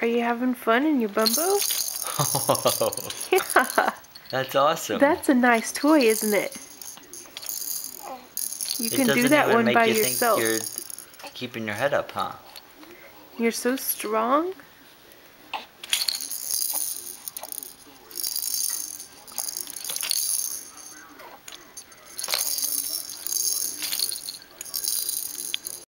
Are you having fun in your bumbo? Oh, Yeah. that's awesome. That's a nice toy, isn't it? You it can do that one by you yourself. you're keeping your head up, huh? You're so strong.